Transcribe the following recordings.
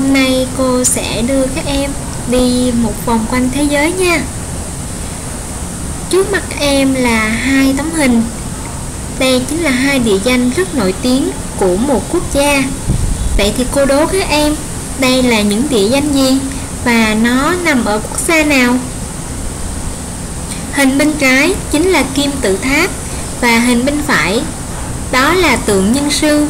Hôm nay cô sẽ đưa các em đi một vòng quanh thế giới nha. Trước mặt các em là hai tấm hình. Đây chính là hai địa danh rất nổi tiếng của một quốc gia. Vậy thì cô đố các em, Đây là những địa danh gì Và nó nằm ở quốc gia nào? Hình bên trái chính là kim tự tháp Và hình bên phải đó là tượng nhân sư.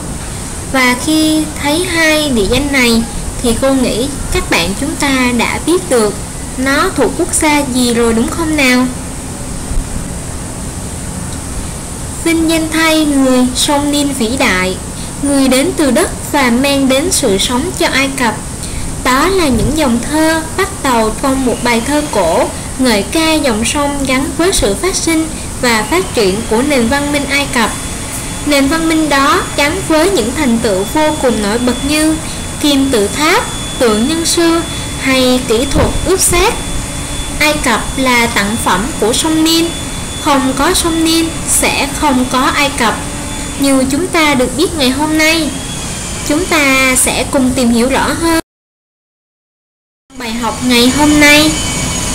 Và khi thấy hai địa danh này thì cô nghĩ các bạn chúng ta đã biết được nó thuộc quốc gia gì rồi đúng không nào? Vinh danh thay người sông niên vĩ đại, người đến từ đất và mang đến sự sống cho Ai Cập. Đó là những dòng thơ bắt đầu trong một bài thơ cổ ngợi ca dòng sông gắn với sự phát sinh và phát triển của nền văn minh Ai Cập. Nền văn minh đó gắn với những thành tựu vô cùng nổi bật như kim tự tháp, tượng nhân sư hay kỹ thuật ướp xác. Ai Cập là tặng phẩm của sông Nin, không có sông Nin sẽ không có Ai Cập. Như chúng ta được biết ngày hôm nay, chúng ta sẽ cùng tìm hiểu rõ hơn. Bài học ngày hôm nay,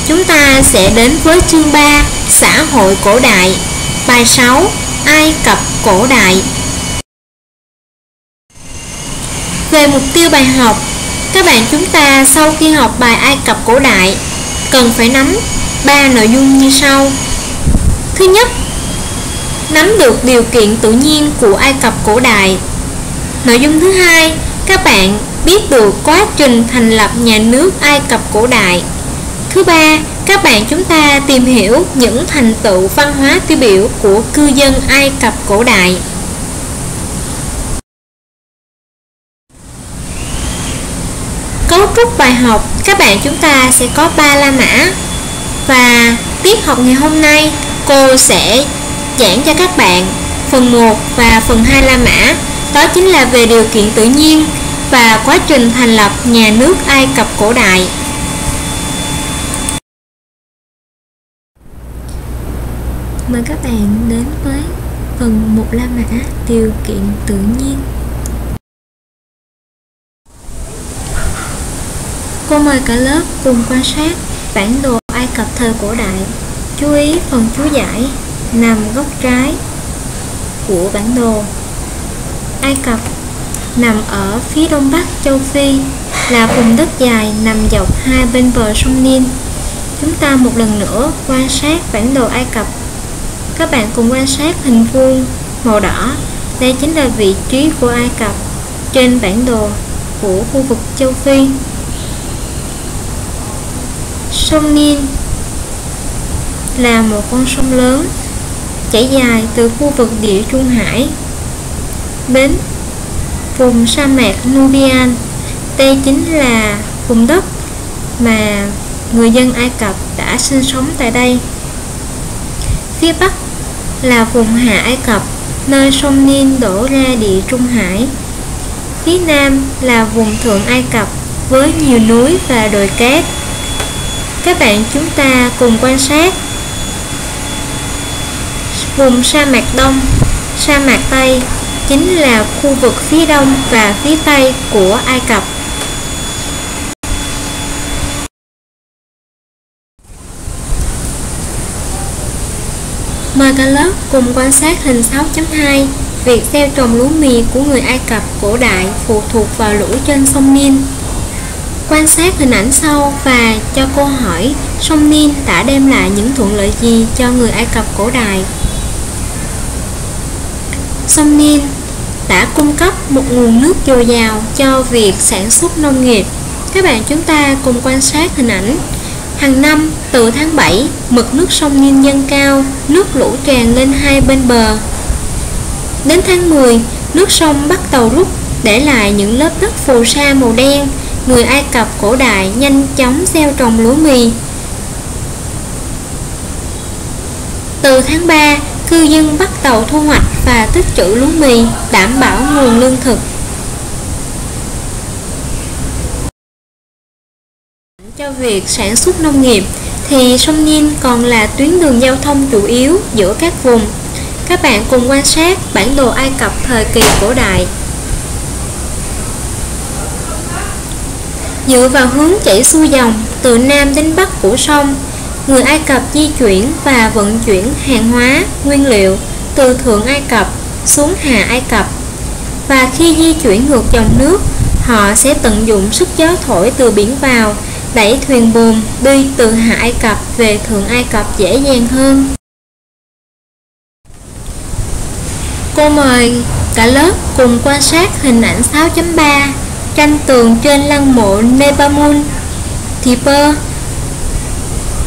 chúng ta sẽ đến với chương 3 xã hội cổ đại, bài 6 Ai Cập cổ đại Về mục tiêu bài học, các bạn chúng ta sau khi học bài Ai Cập cổ đại cần phải nắm ba nội dung như sau. Thứ nhất, nắm được điều kiện tự nhiên của Ai Cập cổ đại. Nội dung thứ hai, các bạn biết được quá trình thành lập nhà nước Ai Cập cổ đại. Thứ ba, các bạn chúng ta tìm hiểu những thành tựu văn hóa tiêu biểu của cư dân Ai Cập cổ đại. Cấu trúc bài học, các bạn chúng ta sẽ có 3 La Mã và tiết học ngày hôm nay, cô sẽ giảng cho các bạn phần 1 và phần 2 La Mã đó chính là về điều kiện tự nhiên và quá trình thành lập nhà nước Ai Cập cổ đại. Mời các bạn đến với phần một La Mã, điều kiện tự nhiên. Cô mời cả lớp cùng quan sát bản đồ Ai Cập thời cổ đại. Chú ý phần chú giải nằm góc trái của bản đồ. Ai Cập nằm ở phía đông bắc châu Phi, là vùng đất dài nằm dọc hai bên bờ sông Nin. Chúng ta một lần nữa quan sát bản đồ Ai Cập các bạn cùng quan sát hình vuông màu đỏ. Đây chính là vị trí của Ai Cập trên bản đồ của khu vực châu Phi. Sông Nin là một con sông lớn chảy dài từ khu vực địa Trung Hải đến vùng sa mạc Nubian. Đây chính là vùng đất mà người dân Ai Cập đã sinh sống tại đây. Phía Bắc là vùng Hạ Ai Cập, nơi sông Nin đổ ra địa Trung Hải. Phía Nam là vùng Thượng Ai Cập với nhiều núi và đồi cát. Các bạn chúng ta cùng quan sát vùng sa mạc Đông, sa mạc Tây chính là khu vực phía đông và phía tây của Ai Cập. Mời cả lớp cùng quan sát hình 6.2 Việc gieo trồng lúa mì của người Ai Cập cổ đại phụ thuộc vào lũ trên sông Nin Quan sát hình ảnh sau và cho cô hỏi sông Nin đã đem lại những thuận lợi gì cho người Ai Cập cổ đại Sông Nin đã cung cấp một nguồn nước dồi dào cho việc sản xuất nông nghiệp các bạn chúng ta cùng quan sát hình ảnh Hàng năm, từ tháng 7, mực nước sông Nin dâng cao, nước lũ tràn lên hai bên bờ. Đến tháng 10, nước sông bắt đầu rút, để lại những lớp đất phù sa màu đen. Người Ai Cập cổ đại nhanh chóng gieo trồng lúa mì. Từ tháng 3, cư dân bắt đầu thu hoạch và tích trữ lúa mì, đảm bảo nguồn lương thực Cho việc sản xuất nông nghiệp thì sông Nhiên còn là tuyến đường giao thông chủ yếu giữa các vùng. Các bạn cùng quan sát bản đồ Ai Cập thời kỳ cổ đại. Dựa vào hướng chảy xuôi dòng từ Nam đến Bắc của sông, người Ai Cập di chuyển và vận chuyển hàng hóa, nguyên liệu từ Thượng Ai Cập xuống Hạ Ai Cập. Và khi di chuyển ngược dòng nước, họ sẽ tận dụng sức gió thổi từ biển vào, đẩy thuyền buồm đi từ Hạ Ai Cập về Thượng Ai Cập dễ dàng hơn. Cô mời cả lớp cùng quan sát hình ảnh 6.3 tranh tường trên lăng mộ Nebamun Thiper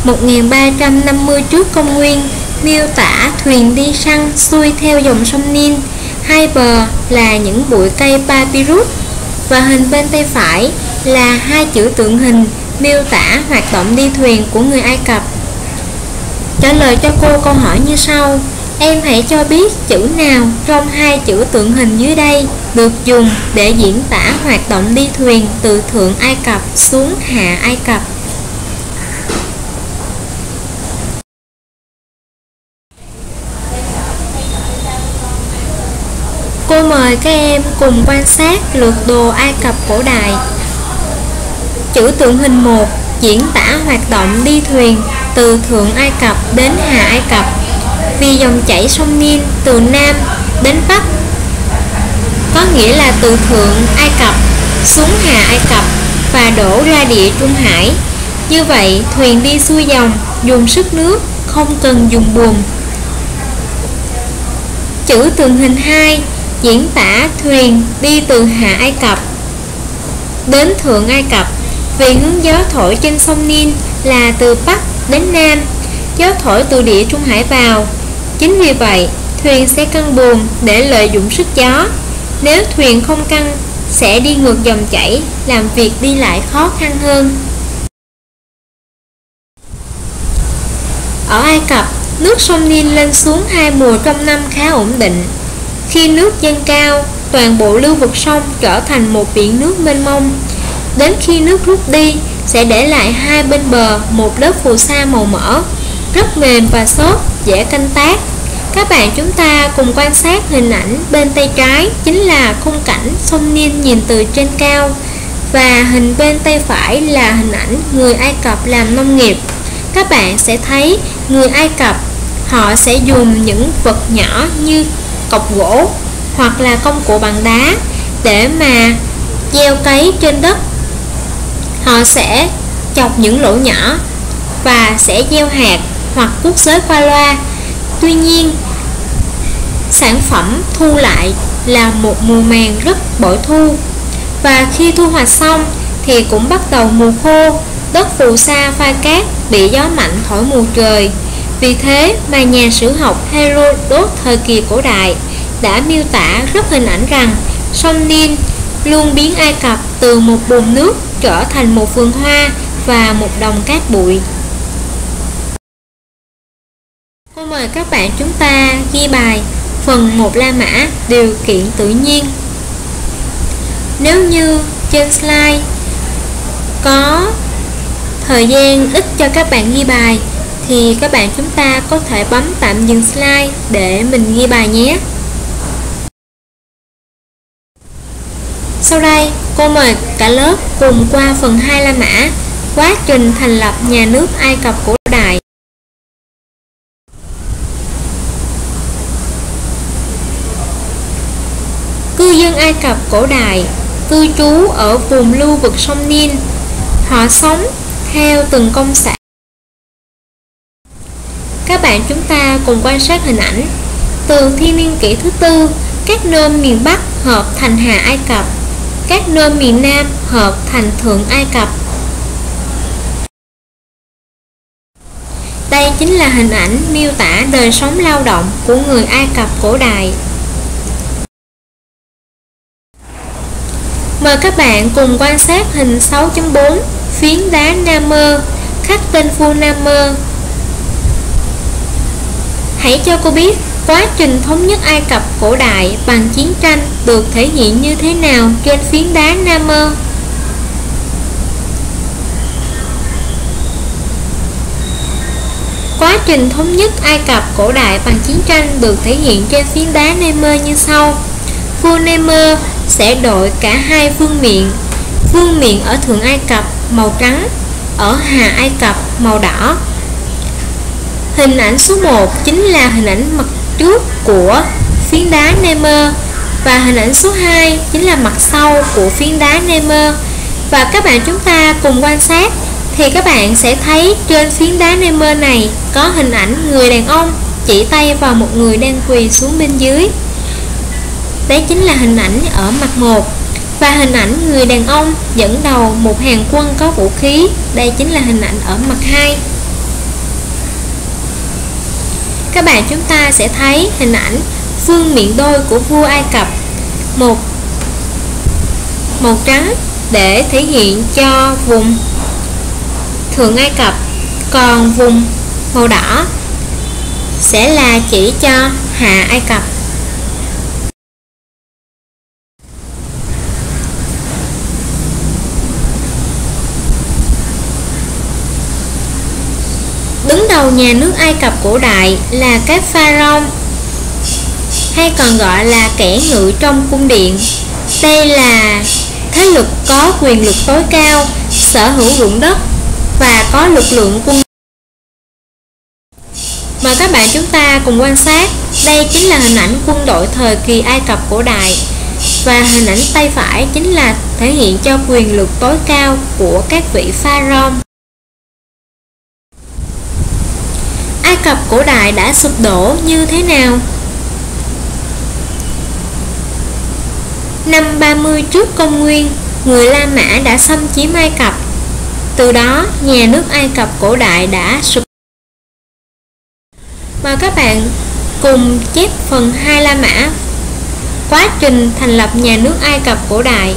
1350 trước công nguyên, miêu tả thuyền đi săn xuôi theo dòng sông Nin. Hai bờ là những bụi cây papyrus và hình bên tay phải là hai chữ tượng hình miêu tả hoạt động đi thuyền của người Ai Cập. Trả lời cho cô câu hỏi như sau. Em hãy cho biết chữ nào trong hai chữ tượng hình dưới đây được dùng để diễn tả hoạt động đi thuyền từ Thượng Ai Cập xuống Hạ Ai Cập. Cô mời các em cùng quan sát lượt đồ Ai Cập cổ đại. Chữ tượng hình 1 diễn tả hoạt động đi thuyền từ Thượng Ai Cập đến Hạ Ai Cập vì dòng chảy sông Nin từ Nam đến Bắc có nghĩa là từ Thượng Ai Cập xuống Hạ Ai Cập và đổ ra địa Trung Hải. Như vậy, thuyền đi xuôi dòng, dùng sức nước, không cần dùng buồm. Chữ tường hình 2 diễn tả thuyền đi từ Hạ Ai Cập đến Thượng Ai Cập vì hướng gió thổi trên sông Nin là từ Bắc đến Nam, gió thổi từ địa Trung Hải vào Chính vì vậy, thuyền sẽ căng buồm để lợi dụng sức gió. Nếu thuyền không căng, sẽ đi ngược dòng chảy, làm việc đi lại khó khăn hơn. Ở Ai Cập, nước sông Nin lên xuống hai mùa trong năm khá ổn định. Khi nước dâng cao, toàn bộ lưu vực sông trở thành một biển nước mênh mông. Đến khi nước rút đi, sẽ để lại hai bên bờ một lớp phù sa màu mỡ, rất mềm và xốp, dễ canh tác. Các bạn chúng ta cùng quan sát hình ảnh bên tay trái chính là khung cảnh sông Nin nhìn từ trên cao và hình bên tay phải là hình ảnh người Ai Cập làm nông nghiệp. Các bạn sẽ thấy người Ai Cập họ sẽ dùng những vật nhỏ như cọc gỗ hoặc là công cụ bằng đá để mà gieo cấy trên đất. Họ sẽ chọc những lỗ nhỏ và sẽ gieo hạt hoặc cuốc giới qua loa. Tuy nhiên, sản phẩm thu lại là một mùa màng rất bội thu. Và khi thu hoạch xong thì cũng bắt đầu mùa khô đất phù sa pha cát bị gió mạnh thổi mù trời. Vì thế mà nhà sử học Herodot thời kỳ cổ đại đã miêu tả rất hình ảnh rằng sông Nin luôn biến Ai Cập từ một bồn nước trở thành một vườn hoa và một đồng cát bụi Cô mời các bạn chúng ta ghi bài phần 1 La Mã điều kiện tự nhiên. Nếu như trên slide có thời gian ít cho các bạn ghi bài thì các bạn chúng ta có thể bấm tạm dừng slide để mình ghi bài nhé. Sau đây, cô mời cả lớp cùng qua phần 2 La Mã quá trình thành lập nhà nước Ai Cập cổ đại Cư dân Ai Cập cổ đại cư trú ở vùng lưu vực sông Nin. Họ sống theo từng công xã. Các bạn chúng ta cùng quan sát hình ảnh từ thiên niên kỷ thứ tư, các nôm miền Bắc hợp thành Hà Ai Cập, các nôm miền Nam hợp thành Thượng Ai Cập. Đây chính là hình ảnh miêu tả đời sống lao động của người Ai Cập cổ đại Mời các bạn cùng quan sát hình 6.4 phiến đá Namer khắc tên phu Mơ Hãy cho cô biết quá trình thống nhất Ai Cập cổ đại bằng chiến tranh được thể hiện như thế nào trên phiến đá Namer Quá trình thống nhất Ai Cập cổ đại bằng chiến tranh được thể hiện trên phiến đá Nemer như sau. Vua Nemer sẽ đội cả hai phương miện. Vương miện ở Thượng Ai Cập màu trắng, ở Hà Ai Cập màu đỏ. Hình ảnh số 1 chính là hình ảnh mặt trước của phiến đá Nemer. Và hình ảnh số 2 chính là mặt sau của phiến đá Nemer. Và các bạn chúng ta cùng quan sát thì các bạn sẽ thấy trên phiến đá Nemer này có hình ảnh người đàn ông chỉ tay vào một người đang quỳ xuống bên dưới đấy chính là hình ảnh ở mặt 1 và hình ảnh người đàn ông dẫn đầu một hàng quân có vũ khí. Đây chính là hình ảnh ở mặt 2 các bạn chúng ta sẽ thấy hình ảnh phương miệng đôi của vua Ai Cập. Một, màu trắng để thể hiện cho vùng Thượng Ai Cập. Còn vùng màu đỏ sẽ là chỉ cho Hạ Ai Cập Đứng đầu nhà nước Ai Cập cổ đại là các pharaoh hay còn gọi là kẻ ngự trong cung điện. Đây là thế lực có quyền lực tối cao, sở hữu ruộng đất và có lực lượng quân. Mời các bạn chúng ta cùng quan sát. Đây chính là hình ảnh quân đội thời kỳ Ai Cập cổ đại. Và hình ảnh tay phải chính là thể hiện cho quyền lực tối cao của các vị pharaoh. Ai Cập cổ đại đã sụp đổ như thế nào? Năm 30 trước công nguyên, người La Mã đã xâm chiếm Ai Cập. Từ đó, nhà nước Ai Cập cổ đại đã sụp Mời các bạn cùng chép phần 2 La Mã Quá trình thành lập nhà nước Ai Cập cổ đại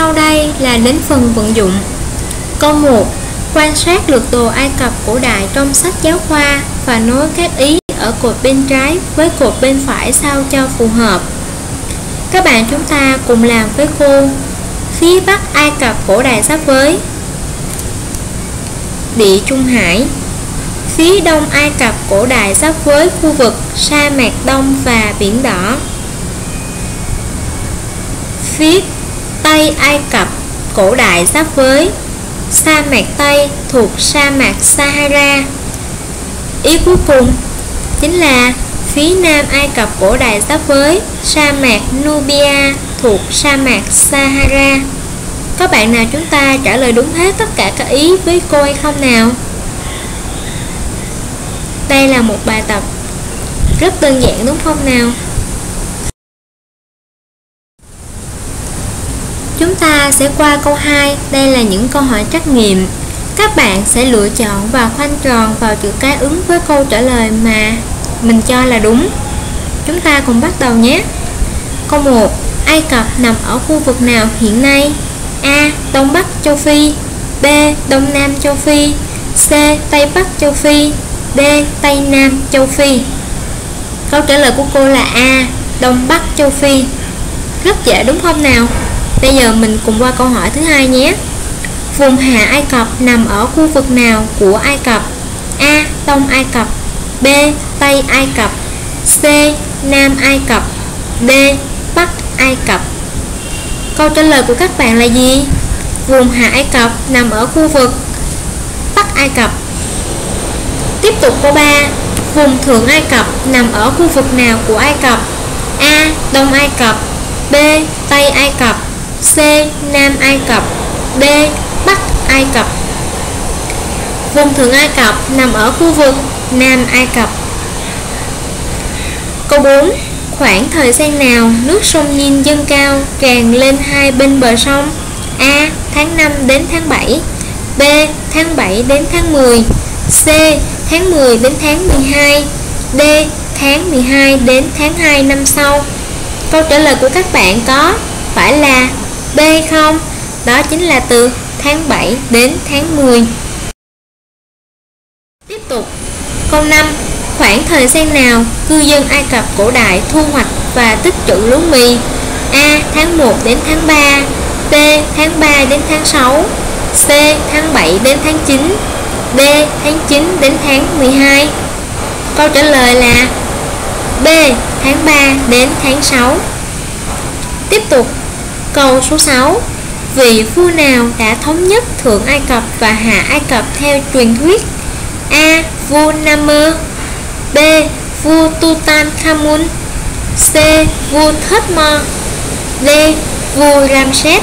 Sau đây là đến phần vận dụng. Câu 1 Quan sát lược đồ Ai Cập cổ đại trong sách giáo khoa và nối các ý ở cột bên trái với cột bên phải sao cho phù hợp. Các bạn chúng ta cùng làm với cô. Phía Bắc Ai Cập cổ đại giáp với. Địa Trung Hải. Phía Đông Ai Cập cổ đại giáp với khu vực sa mạc Đông và Biển Đỏ. Phía Tây Ai Cập, cổ đại giáp với sa mạc Tây thuộc sa mạc Sahara. Ý cuối cùng chính là phía nam Ai Cập cổ đại giáp với sa mạc Nubia thuộc sa mạc Sahara. Có bạn nào chúng ta trả lời đúng hết tất cả các ý với cô hay không nào? Đây là một bài tập rất đơn giản đúng không nào? Ta sẽ qua câu 2, đây là những câu hỏi trắc nghiệm. Các bạn sẽ lựa chọn và khoanh tròn vào chữ cái ứng với câu trả lời mà mình cho là đúng. Chúng ta cùng bắt đầu nhé. Câu 1. Ai Cập nằm ở khu vực nào hiện nay? A. Đông Bắc châu Phi B. Đông Nam châu Phi C. Tây Bắc châu Phi D. Tây Nam châu Phi Câu trả lời của cô là A. Đông Bắc châu Phi Rất dễ đúng không nào? Bây giờ mình cùng qua câu hỏi thứ hai nhé. Vùng Hạ Ai Cập nằm ở khu vực nào của Ai Cập? A. Đông Ai Cập B. Tây Ai Cập C. Nam Ai Cập D. Bắc Ai Cập Câu trả lời của các bạn là gì? Vùng Hạ Ai Cập nằm ở khu vực Bắc Ai Cập Tiếp tục câu 3 Vùng Thượng Ai Cập nằm ở khu vực nào của Ai Cập? A. Đông Ai Cập B. Tây Ai Cập C. Nam Ai Cập D. Bắc Ai Cập Vùng Thượng Ai Cập nằm ở khu vực Nam Ai Cập Câu 4 Khoảng thời gian nào nước sông Nhiên dâng cao tràn lên hai bên bờ sông A. Tháng 5 đến tháng 7 B. Tháng 7 đến tháng 10 C. Tháng 10 đến tháng 12 D. Tháng 12 đến tháng 2 năm sau Câu trả lời của các bạn có phải là B0 Đó chính là từ tháng 7 đến tháng 10 Tiếp tục Câu 5 Khoảng thời gian nào cư dân Ai Cập cổ đại thu hoạch và tích trữ lúa mì A. Tháng 1 đến tháng 3 B. Tháng 3 đến tháng 6 C. Tháng 7 đến tháng 9 D. Tháng 9 đến tháng 12 Câu trả lời là B. Tháng 3 đến tháng 6 Tiếp tục Câu số 6 Vị vua nào đã thống nhất Thượng Ai Cập và Hạ Ai Cập theo truyền thuyết A. Vua Namer B. Vua Tutankhamun C. Vua Thutmose D. Vua Ramses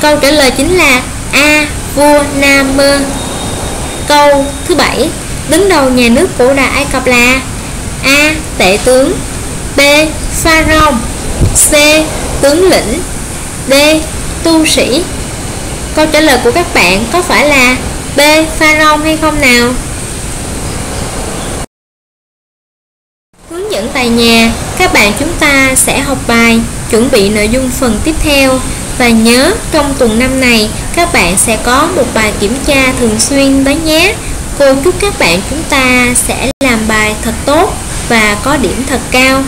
Câu trả lời chính là A. Vua Namer Câu thứ bảy Đứng đầu nhà nước cổ đại Ai Cập là A. Tể tướng B. Pharaoh C. Tướng lĩnh D. Tu sĩ Câu trả lời của các bạn có phải là B. Pharaoh hay không nào? Hướng dẫn tại nhà, các bạn chúng ta sẽ học bài, chuẩn bị nội dung phần tiếp theo và nhớ trong tuần năm này các bạn sẽ có một bài kiểm tra thường xuyên đó nhé. Cô chúc các bạn chúng ta sẽ làm bài thật tốt và có điểm thật cao.